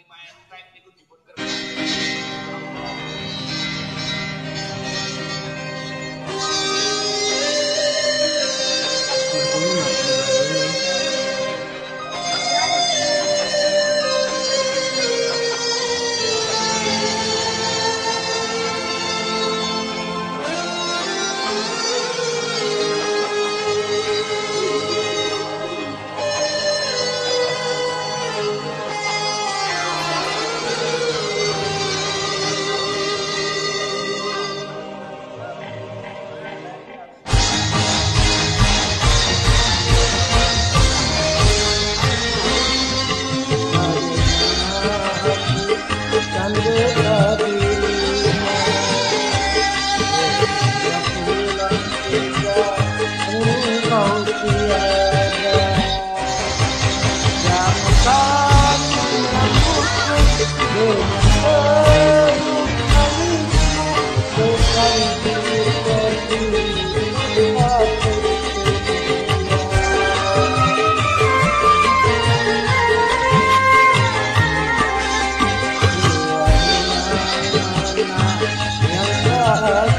lima enteng itu dipun kerja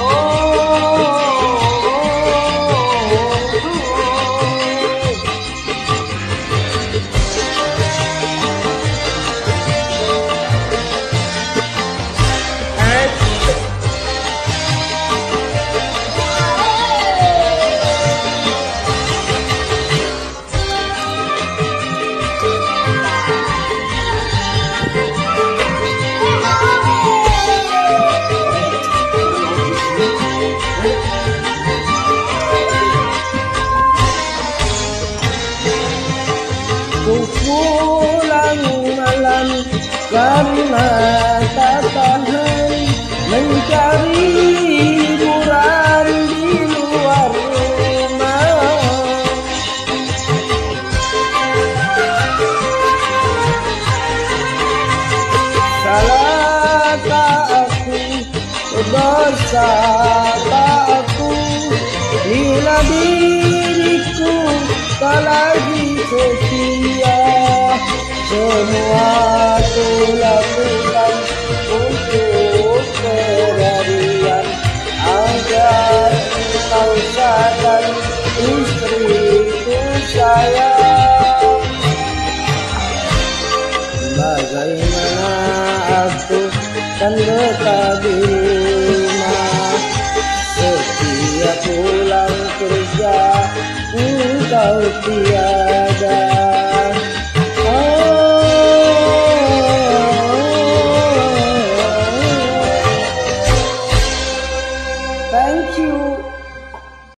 Oh karena tak tahan mencari hiburan di luar rumah. Salahkah aku bersalah aku bila diriku tak lagi setia. Semua ku lakukan untuk kalian agar kau sadar istriku sayang. Bagaimana aku kan bertabir setiap pulang kerja engkau tiada